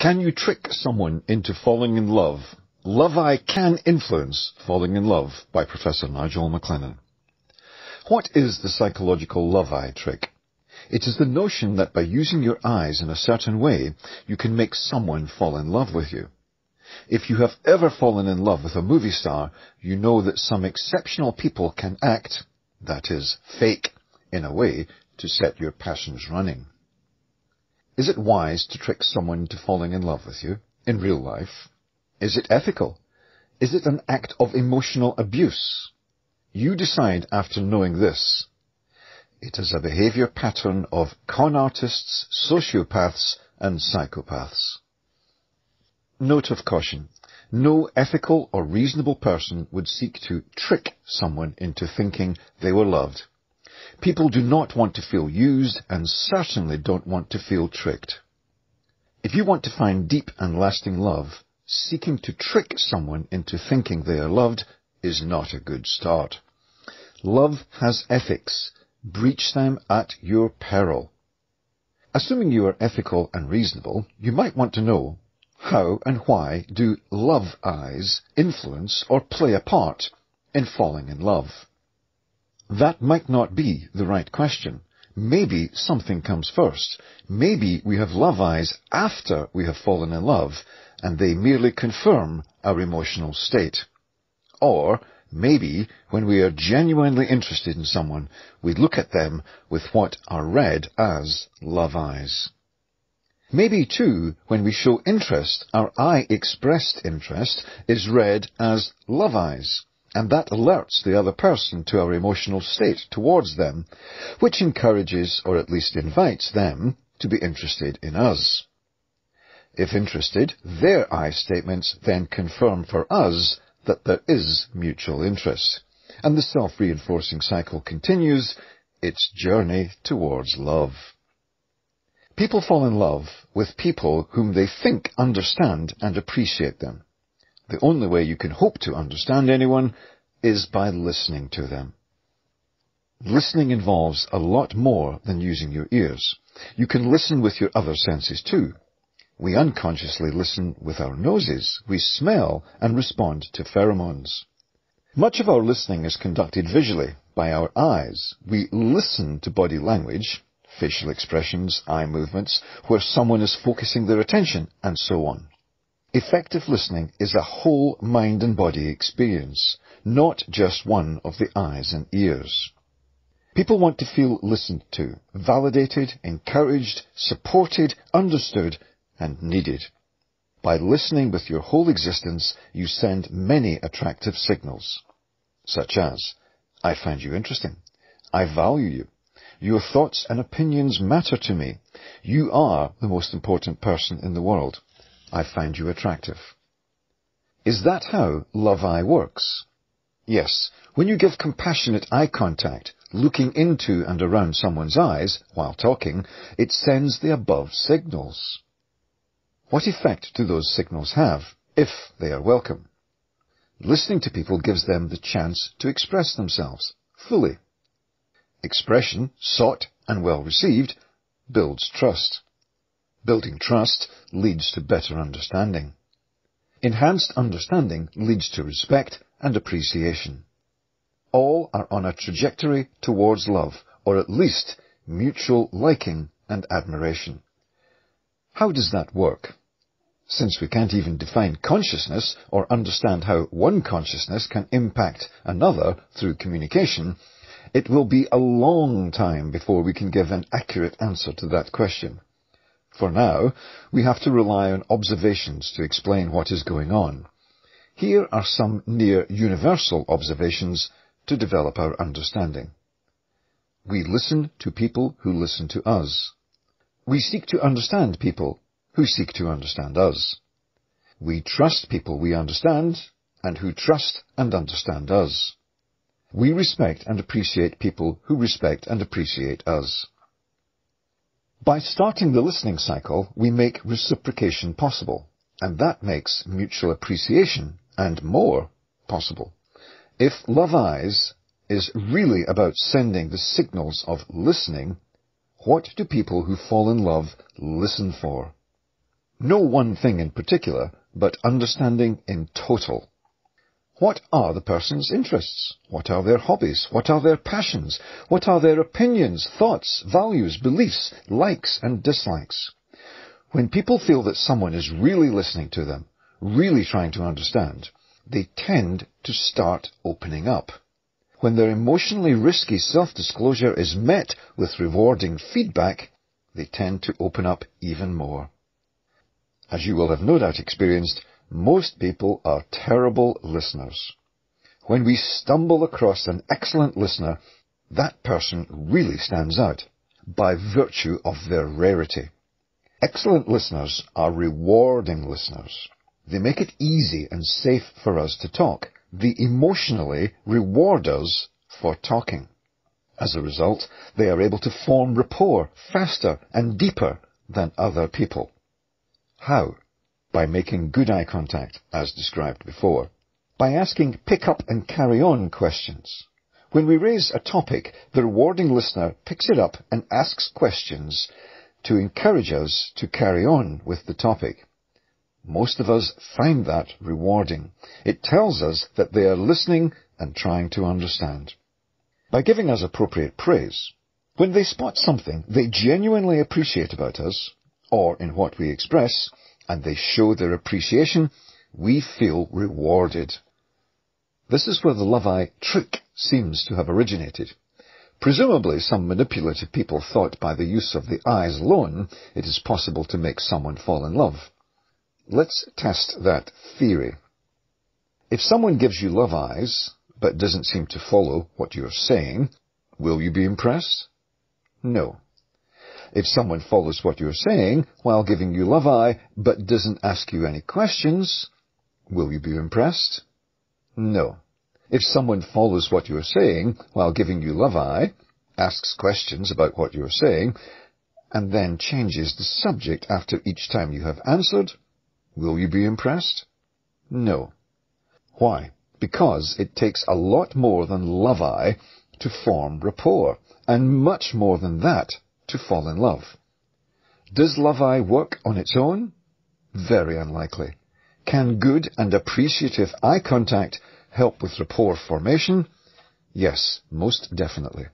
Can you trick someone into falling in love? Love Eye Can Influence Falling in Love by Professor Nigel MacLennan. What is the psychological love eye trick? It is the notion that by using your eyes in a certain way, you can make someone fall in love with you. If you have ever fallen in love with a movie star, you know that some exceptional people can act, that is, fake, in a way to set your passions running. Is it wise to trick someone into falling in love with you in real life? Is it ethical? Is it an act of emotional abuse? You decide after knowing this. It is a behavior pattern of con artists, sociopaths, and psychopaths. Note of caution. No ethical or reasonable person would seek to trick someone into thinking they were loved People do not want to feel used and certainly don't want to feel tricked. If you want to find deep and lasting love, seeking to trick someone into thinking they are loved is not a good start. Love has ethics. Breach them at your peril. Assuming you are ethical and reasonable, you might want to know how and why do love eyes influence or play a part in falling in love. That might not be the right question. Maybe something comes first. Maybe we have love eyes after we have fallen in love, and they merely confirm our emotional state. Or maybe when we are genuinely interested in someone, we look at them with what are read as love eyes. Maybe too, when we show interest, our eye expressed interest is read as love eyes and that alerts the other person to our emotional state towards them, which encourages or at least invites them to be interested in us. If interested, their I statements then confirm for us that there is mutual interest, and the self-reinforcing cycle continues its journey towards love. People fall in love with people whom they think understand and appreciate them. The only way you can hope to understand anyone is by listening to them. Listening involves a lot more than using your ears. You can listen with your other senses too. We unconsciously listen with our noses. We smell and respond to pheromones. Much of our listening is conducted visually by our eyes. We listen to body language, facial expressions, eye movements, where someone is focusing their attention, and so on. Effective listening is a whole mind and body experience, not just one of the eyes and ears. People want to feel listened to, validated, encouraged, supported, understood, and needed. By listening with your whole existence, you send many attractive signals, such as, I find you interesting. I value you. Your thoughts and opinions matter to me. You are the most important person in the world. I find you attractive. Is that how Love Eye works? Yes, when you give compassionate eye contact, looking into and around someone's eyes while talking, it sends the above signals. What effect do those signals have, if they are welcome? Listening to people gives them the chance to express themselves fully. Expression, sought and well received, builds trust. Building trust leads to better understanding. Enhanced understanding leads to respect and appreciation. All are on a trajectory towards love, or at least mutual liking and admiration. How does that work? Since we can't even define consciousness or understand how one consciousness can impact another through communication, it will be a long time before we can give an accurate answer to that question. For now, we have to rely on observations to explain what is going on. Here are some near universal observations to develop our understanding. We listen to people who listen to us. We seek to understand people who seek to understand us. We trust people we understand and who trust and understand us. We respect and appreciate people who respect and appreciate us. By starting the listening cycle, we make reciprocation possible, and that makes mutual appreciation and more possible. If Love Eyes is really about sending the signals of listening, what do people who fall in love listen for? No one thing in particular, but understanding in total. What are the person's interests? What are their hobbies? What are their passions? What are their opinions, thoughts, values, beliefs, likes and dislikes? When people feel that someone is really listening to them, really trying to understand, they tend to start opening up. When their emotionally risky self-disclosure is met with rewarding feedback, they tend to open up even more. As you will have no doubt experienced, most people are terrible listeners. When we stumble across an excellent listener, that person really stands out by virtue of their rarity. Excellent listeners are rewarding listeners. They make it easy and safe for us to talk. They emotionally reward us for talking. As a result, they are able to form rapport faster and deeper than other people. How? By making good eye contact, as described before. By asking pick up and carry on questions. When we raise a topic, the rewarding listener picks it up and asks questions to encourage us to carry on with the topic. Most of us find that rewarding. It tells us that they are listening and trying to understand. By giving us appropriate praise, when they spot something they genuinely appreciate about us, or in what we express, and they show their appreciation, we feel rewarded. This is where the love-eye trick seems to have originated. Presumably some manipulative people thought by the use of the eyes alone it is possible to make someone fall in love. Let's test that theory. If someone gives you love eyes, but doesn't seem to follow what you're saying, will you be impressed? No. If someone follows what you're saying while giving you love eye, but doesn't ask you any questions, will you be impressed? No. If someone follows what you're saying while giving you love eye, asks questions about what you're saying, and then changes the subject after each time you have answered, will you be impressed? No. Why? Because it takes a lot more than love eye to form rapport, and much more than that to fall in love. Does love eye work on its own? Very unlikely. Can good and appreciative eye contact help with rapport formation? Yes, most definitely.